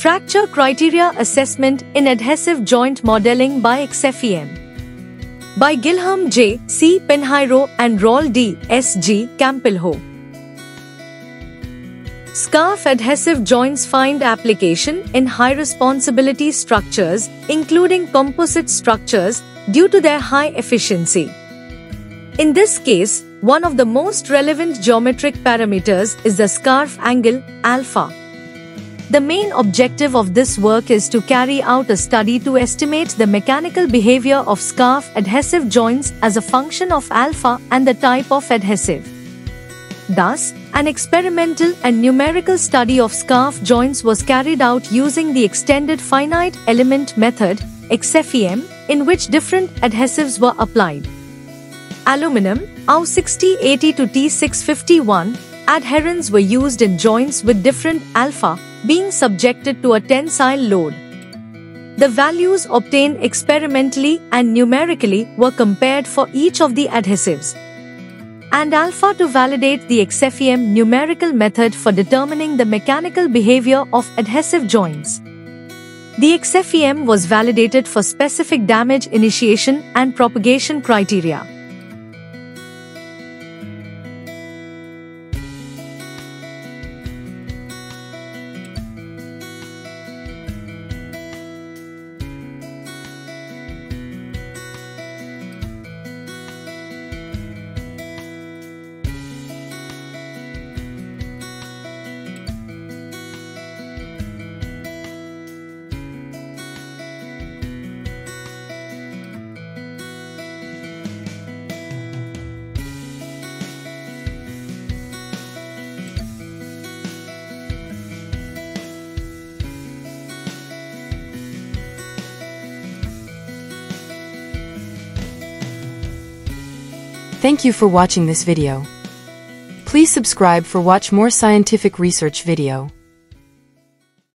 Fracture Criteria Assessment in Adhesive Joint Modeling by XFEM. By Gilham J. C. Pinheiro and Raul D. S. G. Campilho. Scarf adhesive joints find application in high responsibility structures, including composite structures, due to their high efficiency. In this case, one of the most relevant geometric parameters is the scarf angle, alpha. The main objective of this work is to carry out a study to estimate the mechanical behavior of scarf adhesive joints as a function of alpha and the type of adhesive. Thus, an experimental and numerical study of scarf joints was carried out using the extended finite element method, XFEM, in which different adhesives were applied. Aluminum, AU6080 to T651, adherends were used in joints with different alpha being subjected to a tensile load. The values obtained experimentally and numerically were compared for each of the adhesives and alpha to validate the XFEM numerical method for determining the mechanical behavior of adhesive joints. The XFEM was validated for specific damage initiation and propagation criteria. Thank you for watching this video. Please subscribe for watch more scientific research video.